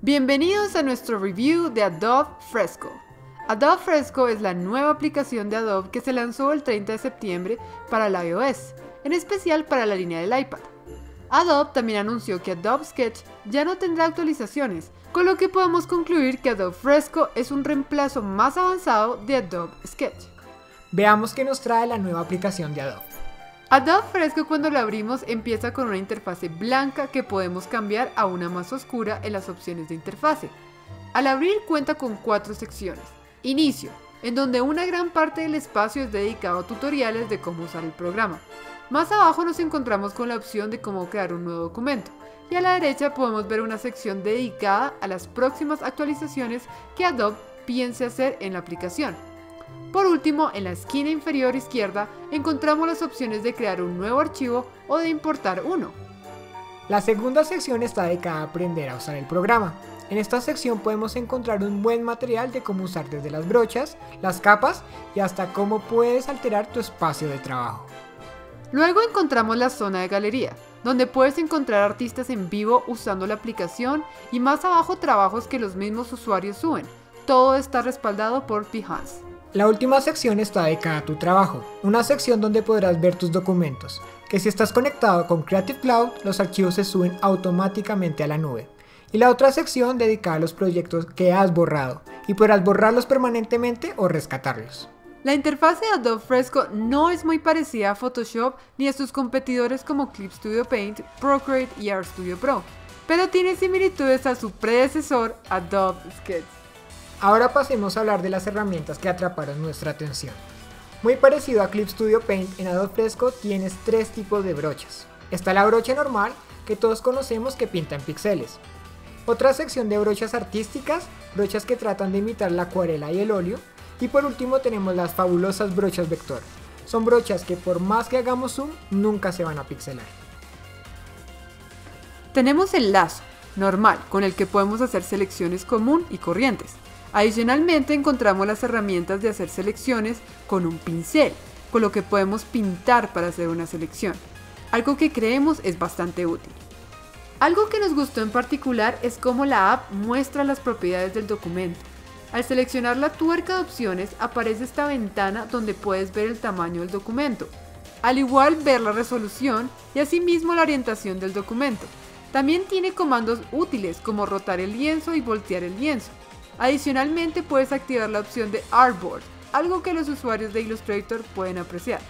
Bienvenidos a nuestro review de Adobe Fresco. Adobe Fresco es la nueva aplicación de Adobe que se lanzó el 30 de septiembre para el iOS, en especial para la línea del iPad. Adobe también anunció que Adobe Sketch ya no tendrá actualizaciones, con lo que podemos concluir que Adobe Fresco es un reemplazo más avanzado de Adobe Sketch. Veamos qué nos trae la nueva aplicación de Adobe. Adobe Fresco cuando lo abrimos empieza con una interfase blanca que podemos cambiar a una más oscura en las opciones de interfase. Al abrir cuenta con cuatro secciones. Inicio, en donde una gran parte del espacio es dedicado a tutoriales de cómo usar el programa. Más abajo nos encontramos con la opción de cómo crear un nuevo documento. Y a la derecha podemos ver una sección dedicada a las próximas actualizaciones que Adobe piense hacer en la aplicación. Por último, en la esquina inferior izquierda encontramos las opciones de crear un nuevo archivo o de importar uno. La segunda sección está dedicada a aprender a usar el programa. En esta sección podemos encontrar un buen material de cómo usar desde las brochas, las capas y hasta cómo puedes alterar tu espacio de trabajo. Luego encontramos la zona de galería, donde puedes encontrar artistas en vivo usando la aplicación y más abajo trabajos que los mismos usuarios suben. Todo está respaldado por Behance. La última sección está dedicada a tu trabajo, una sección donde podrás ver tus documentos, que si estás conectado con Creative Cloud, los archivos se suben automáticamente a la nube. Y la otra sección dedicada a los proyectos que has borrado, y podrás borrarlos permanentemente o rescatarlos. La interfaz de Adobe Fresco no es muy parecida a Photoshop ni a sus competidores como Clip Studio Paint, Procreate y RStudio Pro, pero tiene similitudes a su predecesor Adobe Sketch. Ahora pasemos a hablar de las herramientas que atraparon nuestra atención. Muy parecido a Clip Studio Paint, en Adobe Fresco tienes tres tipos de brochas. Está la brocha normal, que todos conocemos que pinta en píxeles. Otra sección de brochas artísticas, brochas que tratan de imitar la acuarela y el óleo. Y por último tenemos las fabulosas brochas vector. Son brochas que por más que hagamos zoom, nunca se van a pixelar. Tenemos el lazo, normal, con el que podemos hacer selecciones común y corrientes. Adicionalmente encontramos las herramientas de hacer selecciones con un pincel, con lo que podemos pintar para hacer una selección, algo que creemos es bastante útil. Algo que nos gustó en particular es cómo la app muestra las propiedades del documento. Al seleccionar la tuerca de opciones aparece esta ventana donde puedes ver el tamaño del documento, al igual ver la resolución y asimismo la orientación del documento. También tiene comandos útiles como rotar el lienzo y voltear el lienzo. Adicionalmente puedes activar la opción de Artboard, algo que los usuarios de Illustrator pueden apreciar.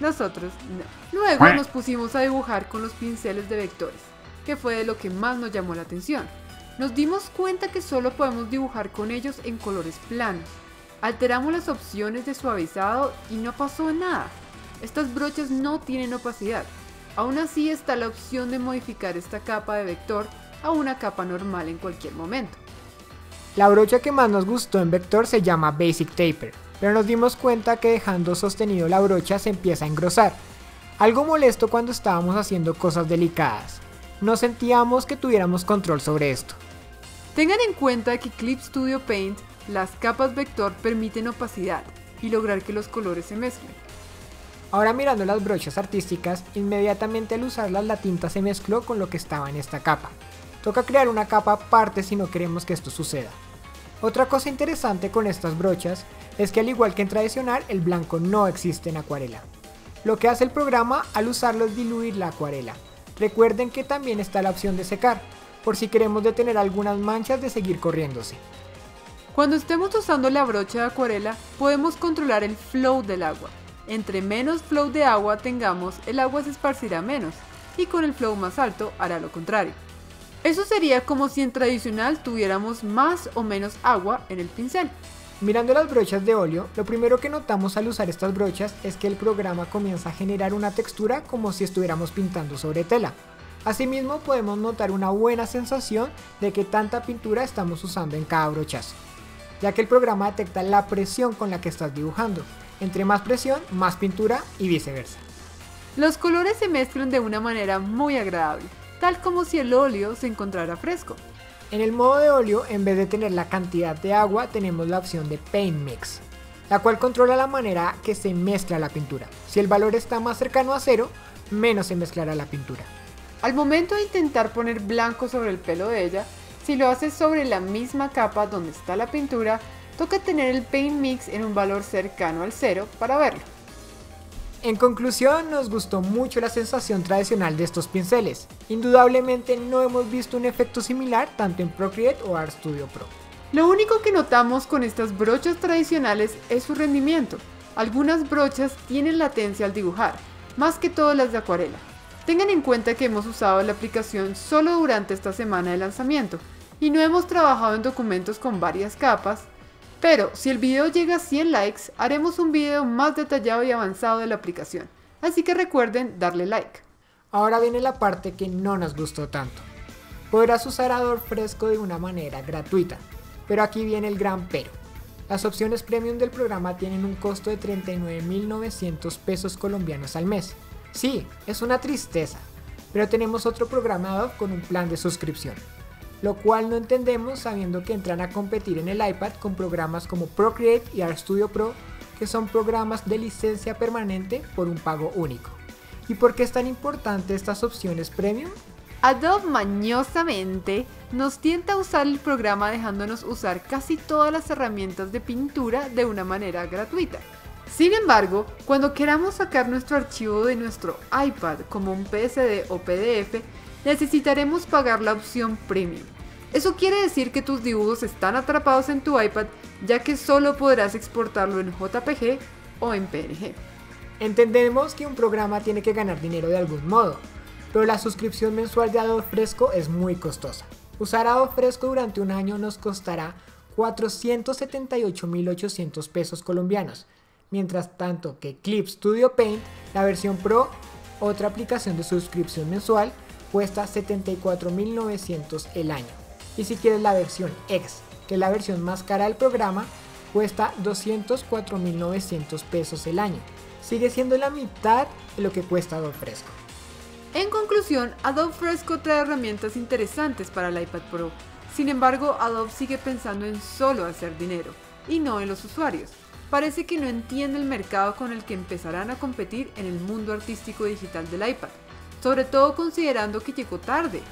Nosotros no. Luego nos pusimos a dibujar con los pinceles de vectores, que fue de lo que más nos llamó la atención. Nos dimos cuenta que solo podemos dibujar con ellos en colores planos. Alteramos las opciones de suavizado y no pasó nada. Estas brochas no tienen opacidad. Aún así está la opción de modificar esta capa de vector a una capa normal en cualquier momento. La brocha que más nos gustó en vector se llama Basic Taper, pero nos dimos cuenta que dejando sostenido la brocha se empieza a engrosar. Algo molesto cuando estábamos haciendo cosas delicadas. No sentíamos que tuviéramos control sobre esto. Tengan en cuenta que Clip Studio Paint, las capas vector permiten opacidad y lograr que los colores se mezclen. Ahora mirando las brochas artísticas, inmediatamente al usarlas la tinta se mezcló con lo que estaba en esta capa. Toca crear una capa aparte si no queremos que esto suceda. Otra cosa interesante con estas brochas es que al igual que en tradicional, el blanco no existe en acuarela. Lo que hace el programa al usarlo es diluir la acuarela. Recuerden que también está la opción de secar, por si queremos detener algunas manchas de seguir corriéndose. Cuando estemos usando la brocha de acuarela, podemos controlar el flow del agua. Entre menos flow de agua tengamos, el agua se esparcirá menos, y con el flow más alto hará lo contrario. Eso sería como si en tradicional tuviéramos más o menos agua en el pincel. Mirando las brochas de óleo, lo primero que notamos al usar estas brochas es que el programa comienza a generar una textura como si estuviéramos pintando sobre tela. Asimismo podemos notar una buena sensación de que tanta pintura estamos usando en cada brochazo, ya que el programa detecta la presión con la que estás dibujando. Entre más presión, más pintura y viceversa. Los colores se mezclan de una manera muy agradable tal como si el óleo se encontrara fresco. En el modo de óleo, en vez de tener la cantidad de agua, tenemos la opción de Paint Mix, la cual controla la manera que se mezcla la pintura. Si el valor está más cercano a cero, menos se mezclará la pintura. Al momento de intentar poner blanco sobre el pelo de ella, Si lo haces sobre la misma capa donde está la pintura, toca tener el Paint Mix en un valor cercano al cero para verlo. En conclusión, nos gustó mucho la sensación tradicional de estos pinceles. Indudablemente no hemos visto un efecto similar tanto en Procreate o Art Studio Pro. Lo único que notamos con estas brochas tradicionales es su rendimiento. Algunas brochas tienen latencia al dibujar, más que todas las de acuarela. Tengan en cuenta que hemos usado la aplicación solo durante esta semana de lanzamiento y no hemos trabajado en documentos con varias capas, pero si el video llega a 100 likes, haremos un video más detallado y avanzado de la aplicación, así que recuerden darle like. Ahora viene la parte que no nos gustó tanto. Podrás usar Adobe Fresco de una manera gratuita, pero aquí viene el gran pero. Las opciones premium del programa tienen un costo de 39.900 pesos colombianos al mes. Sí, es una tristeza, pero tenemos otro programa Adobe con un plan de suscripción, lo cual no entendemos sabiendo que entran a competir en el iPad con programas como Procreate y RStudio Pro, que son programas de licencia permanente por un pago único. ¿Y por qué es tan importante estas opciones premium? Adobe mañosamente nos tienta a usar el programa dejándonos usar casi todas las herramientas de pintura de una manera gratuita. Sin embargo, cuando queramos sacar nuestro archivo de nuestro iPad como un PSD o PDF, necesitaremos pagar la opción Premium. Eso quiere decir que tus dibujos están atrapados en tu iPad ya que solo podrás exportarlo en JPG o en PNG. Entendemos que un programa tiene que ganar dinero de algún modo, pero la suscripción mensual de Adobe Fresco es muy costosa. Usar Adobe Fresco durante un año nos costará 478.800 pesos colombianos, mientras tanto que Clip Studio Paint, la versión Pro, otra aplicación de suscripción mensual, cuesta 74.900 el año. Y si quieres la versión X, que es la versión más cara del programa, cuesta 204.900 pesos el año. Sigue siendo la mitad de lo que cuesta Adobe Fresco. En conclusión, Adobe Fresco trae herramientas interesantes para el iPad Pro. Sin embargo, Adobe sigue pensando en solo hacer dinero y no en los usuarios. Parece que no entiende el mercado con el que empezarán a competir en el mundo artístico digital del iPad, sobre todo considerando que llegó tarde.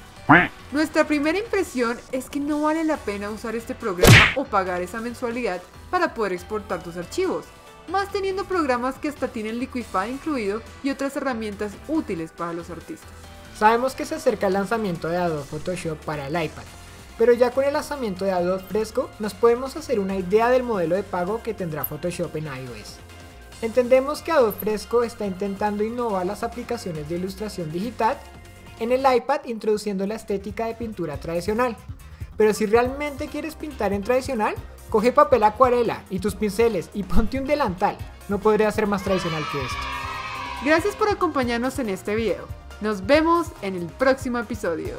Nuestra primera impresión es que no vale la pena usar este programa o pagar esa mensualidad para poder exportar tus archivos más teniendo programas que hasta tienen Liquify incluido y otras herramientas útiles para los artistas. Sabemos que se acerca el lanzamiento de Adobe Photoshop para el iPad, pero ya con el lanzamiento de Adobe Fresco nos podemos hacer una idea del modelo de pago que tendrá Photoshop en iOS. Entendemos que Adobe Fresco está intentando innovar las aplicaciones de ilustración digital en el iPad introduciendo la estética de pintura tradicional. Pero si realmente quieres pintar en tradicional, Coge papel acuarela y tus pinceles y ponte un delantal. No podría ser más tradicional que esto. Gracias por acompañarnos en este video. Nos vemos en el próximo episodio.